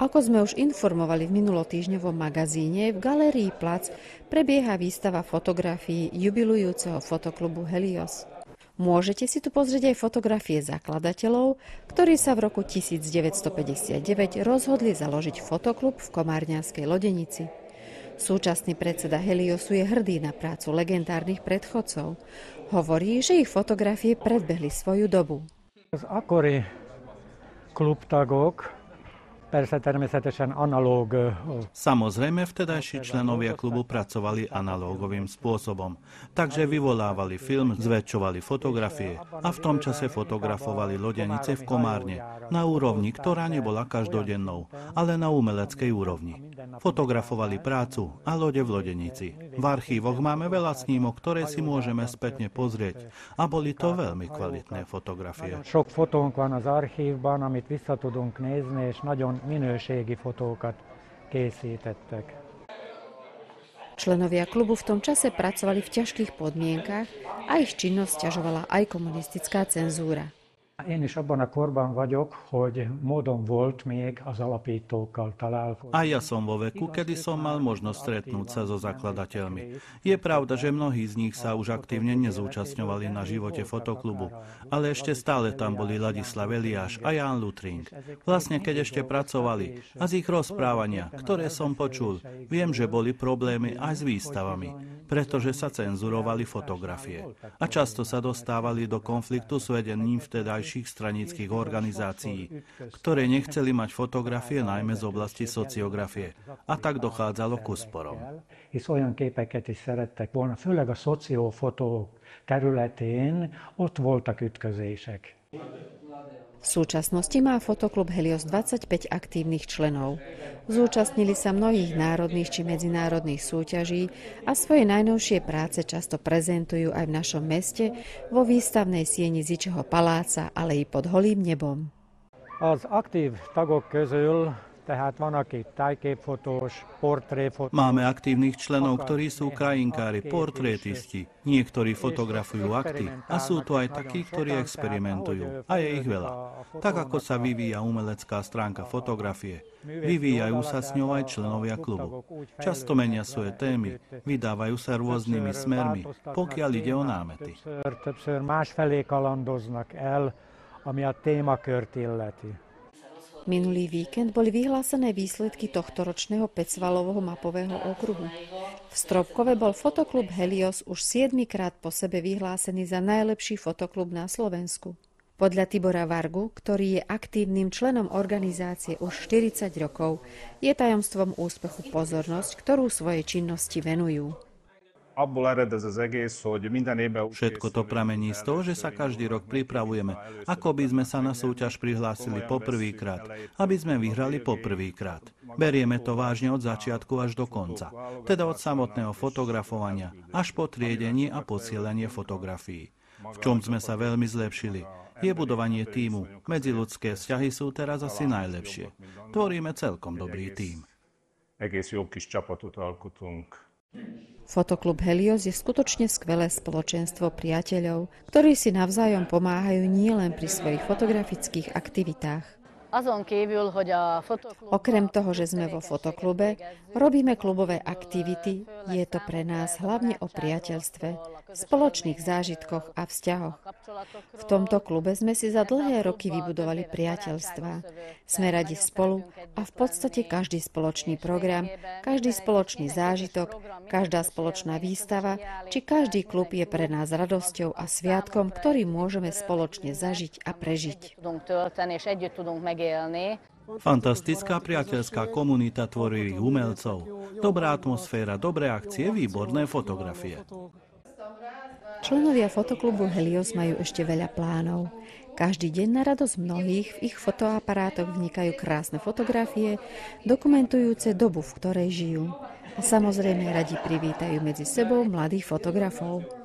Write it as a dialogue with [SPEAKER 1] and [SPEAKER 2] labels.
[SPEAKER 1] Ako sme už informovali v minulotýžňovom magazíne, v galérii Plac prebieha výstava fotografií jubilujúceho fotoklubu Helios. Môžete si tu pozrieť aj fotografie zakladateľov, ktorí sa v roku 1959 rozhodli založiť fotoklub v Komárňanskej Lodenici. Súčasný predseda Heliosu je hrdý na prácu legendárnych predchodcov. Hovorí, že ich fotografie predbehli svoju dobu.
[SPEAKER 2] Az akkori klubtagok Persze természetesen analóg.
[SPEAKER 3] Samozrejme, vtedajší členovia klubu pracovali analógovým spôsobom. Takže vyvolávali film, zväčšovali fotografie a v tom čase fotografovali lodenice v Komárne na úrovni, ktorá nebola každodennou, ale na umeleckej úrovni. Fotografovali prácu a lode v lodenici. V archívoch máme veľa snímok, ktoré si môžeme spätne pozrieť a boli to veľmi kvalitné fotografie.
[SPEAKER 2] Sok fotónk van az archívban, amit vissza tudunk nézni, és nagyon minőségi fotókat készítettek.
[SPEAKER 1] Členovia klubu v tom čase pracovali v ťažkých podmienkach a ich činnosť ťažovala aj komunistická cenzúra.
[SPEAKER 2] Én is abban a korban vagyok, hogy módon volt még az alapítókkal találkozni.
[SPEAKER 3] A ja som vo veku, kedy som mal možnosť stretnúť sa so zakladateľmi. Je pravda, že mnohí z nich sa už aktívne nezúčastňovali na živote fotoklubu, ale ešte stále tam boli Ladislav Eliáš a Jan Lutring. Vlastne, keď ešte pracovali a z ich rozprávania, ktoré som počul, viem, že boli problémy aj s výstavami, pretože sa cenzurovali fotografie. A často sa dostávali do konfliktu s vedením vtedajších najväčších stranických organizácií, ktoré nechceli mať fotografie najmä z oblasti sociografie. A tak dochádzalo k úsporom.
[SPEAKER 2] Területén ott voltak ütközések.
[SPEAKER 1] V súčasnosti má fotoklub Helios 25 aktívnych členov. Zúčastnili sa mnohých národných či medzinárodných súťaží a svoje najnovšie práce často prezentujú aj v našom meste vo výstavnej sieni Zičeho paláca, ale i pod holým nebom.
[SPEAKER 2] Az aktív tagok közül
[SPEAKER 3] Máme aktívnych členov, ktorí sú krajinkári, portrétisti. Niektorí fotografujú akty a sú tu aj takí, ktorí experimentujú. A je ich veľa. Tak ako sa vyvíja umelecká stránka fotografie, vyvíjajú sa s ňou aj členovia klubu. Často menia svoje témy, vydávajú sa rôznymi smermi, pokiaľ ide o námety.
[SPEAKER 2] Ami a témakört illeti.
[SPEAKER 1] Minulý víkend boli vyhlásené výsledky tohto ročného Pecvalovho mapového okruhu. V Stropkove bol fotoklub Helios už 7 krát po sebe vyhlásený za najlepší fotoklub na Slovensku. Podľa Tibora Vargu, ktorý je aktívnym členom organizácie už 40 rokov, je tajomstvom úspechu pozornosť, ktorú svojej činnosti venujú
[SPEAKER 3] Všetko to pramení z toho, že sa každý rok pripravujeme, ako by sme sa na súťaž prihlásili poprvýkrát, aby sme vyhrali poprvýkrát. Berieme to vážne od začiatku až do konca, teda od samotného fotografovania až po triedenie a posielanie fotografií. V čom sme sa veľmi zlepšili, je budovanie týmu. Medziludské vzťahy sú teraz asi najlepšie. Tvoríme celkom dobrý tím.
[SPEAKER 4] Egész jó kis csapatot alkotunk.
[SPEAKER 1] Fotoklub Helios je skutočne skvelé spoločenstvo priateľov, ktorí si navzájom pomáhajú nielen pri svojich fotografických aktivitách. Okrem toho, že sme vo fotoklube, robíme klubové aktivity, je to pre nás hlavne o priateľstve, spoločných zážitkoch a vzťahoch. V tomto klube sme si za dlhé roky vybudovali priateľstva. Sme radi spolu a v podstate každý spoločný program, každý spoločný zážitok, každá spoločná výstava či každý klub je pre nás radosťou a sviatkom, ktorý môžeme spoločne zažiť a prežiť.
[SPEAKER 3] Fantastická priateľská komunita tvorivých umelcov, dobrá atmosféra, dobré akcie, výborné fotografie.
[SPEAKER 1] Členovia fotoklubu Helios majú ešte veľa plánov. Každý deň na radosť mnohých v ich fotoaparátoch vnikajú krásne fotografie, dokumentujúce dobu, v ktorej žijú. A samozrejme radi privítajú medzi sebou mladých fotografov.